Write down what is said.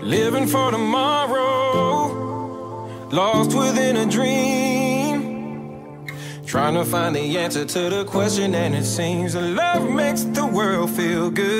Living for tomorrow, lost within a dream. Trying to find the answer to the question, and it seems that love makes the world feel good.